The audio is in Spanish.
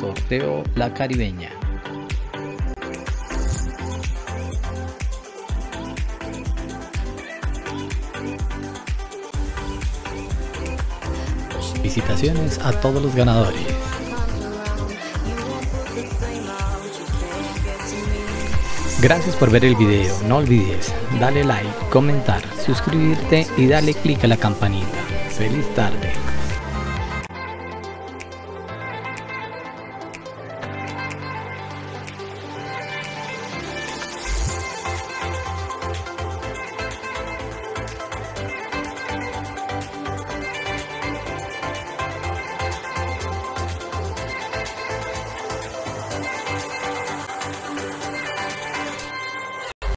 sorteo La Caribeña. Felicitaciones a todos los ganadores. Gracias por ver el video, no olvides darle like, comentar, suscribirte y darle click a la campanita. Feliz tarde.